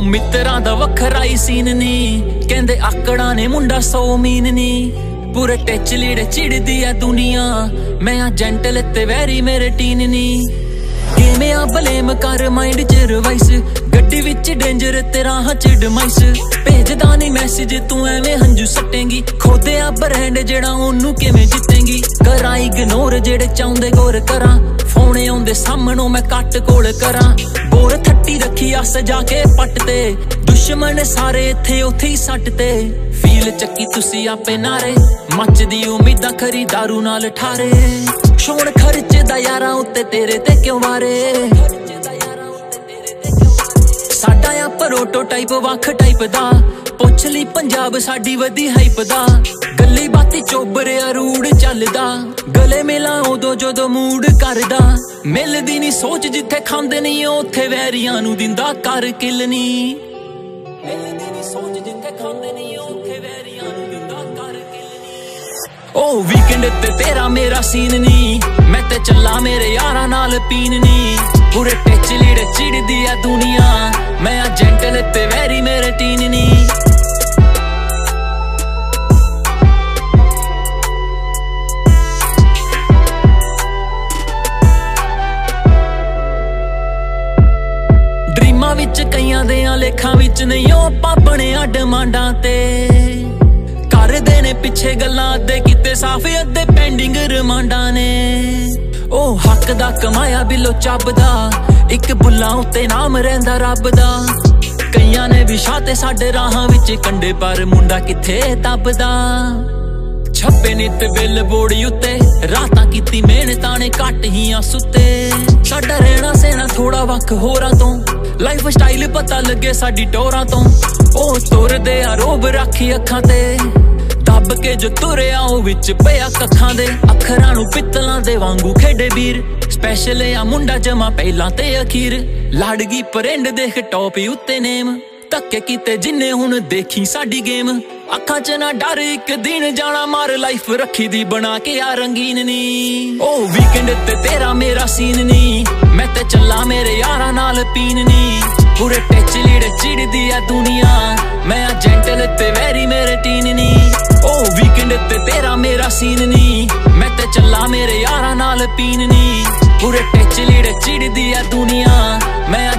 ਮਿੱਤਰਾਂ ਦਾ ਵੱਖਰਾ ਹੀ ਸੀਨ ਨਹੀਂ ਕਹਿੰਦੇ ਆਕੜਾਂ ਨੇ ਮੁੰਡਾ ਸੌ ਮੀਨ ਨਹੀਂ ਪੂਰੇ ਟੱਚ ਲੀੜੇ ਚਿੜਦੀ ਐ ਦੁਨੀਆ। ਮੈਂ ਆ ਜੈਂਟਲ ਤੇ ਵੈਰੀ ਮੇਰੇ ਟੀਨ ਨਹੀਂ ਕਿਵੇਂ ਆ ਬਲੇਮ ਕਰ ਮਾਈਂਡ ਚ ਰਿਵਾਈਸ ਗੱਡੀ ਵਿੱਚ ਡੇਂਜਰ ਤੇਰਾ ਹੱਚ ਡਮਾਈਸ ਭੇਜਦਾ ਨਹੀਂ ਮੈਸੇਜ, ਤੂੰ ਐਵੇਂ ਹੰਝੂ ਸੱਟੇਂਗੀ। ਖੋਦੇ ਆ ਬ੍ਰਾਂਡ ਜਿਹੜਾ ਉਹਨੂੰ ਕਿਵੇਂ ਜਿੱਤੇਂਗੀ। ਕਰਾਂ ਇਗਨੋਰ ਜਿਹੜੇ ਚਾਹੁੰਦੇ ਗੌਰ ਕਰਾਂ। ਫੋਨ ਆਉਂਦੇ ਸਾਹਮਣੋਂ ਮੈਂ ਕੱਟ ਕੋਲ ਕਰਾਂ। ਬੋਰ ਥੱਟੀ ਰੱਖੀ ਸਜਾ ਕੇ ਪੱਟ ਤੇ। ਦੁਸ਼ਮਣ ਸਾਰੇ ਇੱਥੇ, ਉੱਥੇ ਹੀ ਸੱਟ ਤੇ। ਫੀਲ ਚੱਕੀ ਤੁਸੀਂ ਆਪੇ ਨਾਰੇ। ਮੱਚਦੀ ਉਮੀਦਾਂ ਖਰੀਦਾਰੂ ਨਾਲ ਠਾਰੇ। ਸ਼ੋਣ ਖਰਚੇ ਦਾ ਯਾਰਾਂ ਉੱਤੇ ਤੇਰੇ ਤੇ ਕਿਉਂ ਮਾਰੇ ਸਾਡਾ ਆ ਪਰੋਟੋ ਟਾਈਪ ਵੱਖ ਟਾਈਪ ਦਾ। ਪੁੱਛ ਲਈ ਪੰਜਾਬ ਸਾਡੀ ਵਧੀ ਹਾਈਪ ਦਾ। ਗੱਲੀ ਬਾਤੀ ਚੋਬਰਿਆ ਰੂੜ ਚੱਲਦਾ। ਗਲੇ ਮਿਲਾਂ ਉਦੋਂ ਜਦੋਂ ਮੂਡ ਕਰਦਾ। ਮਿਲਦੀ ਨਹੀਂ ਸੋਚ ਜਿੱਥੇ ਖਾਂਦੇ ਨਹੀਂ ਉੱਥੇ ਵੈਰੀਆਂ ਨੂੰ ਦਿੰਦਾ ਕਰ ਕਿਲ ਮਿਲਦੀ ਨਹੀਂ ਸੋਚ ਜਿੱਥੇ ਖਾਂਦੇ ਨਹੀਂ ਉੱਥੇ ਵੈਰੀਆਂ ਨੂੰ ਦਿੰਦਾ ਕਰ ਕਿਲ ਨਹੀਂ ਵੀਕਐਂਡ ਤੇ ਤੇਰਾ ਮੇਰਾ ਸੀਨ ਨਹੀਂ ਮੈਂ ਤੇ ਚੱਲਾ ਮੇਰੇ ਯਾਰਾਂ ਨਾਲ ਪੀਨ ਨਹੀਂ ਪੂਰੇ ਟੱਚ ਲੀੜੇ ਚਿੜਦੀ ਆ ਦੁਨੀਆ, ਮੈਂ ਆ ਜੈਂਟਲ ਤੇ ਵੈਰੀ ਮੇਰੇ ਟੀਨ ਨਹੀਂ ਵਿੱਚ ਕਈਆਂ ਦੇ ਆ ਲੇਖਾਂ ਵਿੱਚ ਨਹੀਂ, ਉਹ ਆਪਾਂ ਬਣਿਆ ਡਿਮਾਂਡਾਂ ਤੇ। ਕਰਦੇ ਨੇ ਪਿੱਛੇ ਗੱਲਾਂ ਅੱਧੇ ਕਿਤੇ ਸਾਫ਼, ਅੱਧੇ ਪੈਂਡਿੰਗ ਰਿਮਾਂਡਾਂ ਨੇ। ਉਹ ਹੱਕ ਦਾ ਕਮਾਇਆ ਬਿਲੋ ਚੱਬਦਾ, ਇੱਕ ਬੁੱਲਾਂ ਉੱਤੇ ਨਾਮ ਰਹਿੰਦਾ ਰੱਬ ਦਾ। ਕਈਆਂ ਨੇ ਵਿਸ਼ਾ ਤੇ ਸਾਡੇ ਰਾਹਾਂ ਵਿੱਚ, ਕੰਡੇ ਪਰ ਮੁੰਡਾ ਕਿੱਥੇ ਦੱਬਦਾ। ਛੱਪੇ ਨਿੱਤ ਬਿੱਲ ਬੋੜੀ ਉੱਤੇ, ਰਾਤਾਂ ਕੀਤੀ ਮਿਹਨਤਾਂ ਨੇ, ਘੱਟ ਹੀਆਂ ਸੁੱਤੇ। ਸਾਡਾ ਰਹਿਣਾ ਸਹਿਣਾ ਥੋੜਾ ਵੱਖ, ਹੋਰਾਂ ਤੋਂ ਲਾਈਫ ਸਟਾਈਲ ਪਤਾ ਲੱਗੇ ਸਾਡੀ ਟੋਰਾਂ ਤੋਂ। ਉਹ ਤੁਰਦੇ ਆ ਰੋਬ ਰੱਖੀ ਅੱਖਾਂ ਤੇ। ਦੱਬ ਕੇ ਜੋ ਤੁਰਿਆ ਉਹ ਵਿੱਚ ਪਿਆ ਕੱਖਾਂ ਦੇ। ਅੱਖਰਾਂ ਨੂੰ ਪਿੱਤਲਾਂ ਦੇ ਵਾਂਗੂ ਖੇਡੇ ਵੀਰ। ਸਪੈਸ਼ਲ ਆ ਮੁੰਡਾ ਜਮਾ ਪਹਿਲਾਂ ਤੇ ਅਖੀਰ। ਲਾੜਗੀ ਪਰਿੰਡ ਦੇਖ ਟੌਪ ਉੱਤੇ ਨੇਮ। ਧੱਕੇ ਕੀਤੇ ਜਿੰਨੇ ਹੁਣ ਦੇਖੀ ਸਾਡੀ ਗੇਮ। ਅੱਖਾਂ 'ਚ ਨਾ ਡਰ, ਇੱਕ ਦਿਨ ਜਾਣਾ ਮਾਰ ਲਾਈਫ ਰੱਖੀ ਦੀ ਬਣਾ ਕੇ ਆ ਰੰਗੀਨ ਨੀ। ਉਹ ਵੀਕਐਂਡ ਤੇ ਤੇਰਾ ਮੇਰਾ ਸੀਨ ਨੀ। ਮੈਂ ਤੇ ਚੱਲਾ ਮੇਰੇ ਯਾਰਾਂ ਨਾਲ ਪੀਨ ਨੀ। ਪੂਰੇ ਟੱਚ ਲੀੜੇ ਚਿੜਦੀ ਆ ਦੁਨੀਆ। ਮੈਂ ਆ ਜੈਂਟਲ ਤੇ ਵੈਰੀ ਮੇਰੇ ਟੀਨ ਨੀ। ਉਹ ਵੀਕਐਂਡ ਤੇ ਤੇਰਾ ਮੇਰਾ ਸੀਨ ਨੀ। ਮੈਂ ਤੇ ਚੱਲਾ ਮੇਰੇ ਯਾਰਾਂ ਨਾਲ ਪੀਨ ਨੀ। ਪੂਰੇ ਟੱਚ ਲੀੜੇ ਚਿੜਦੀ ਆ ਦੁਨੀਆ। ਮੈਂ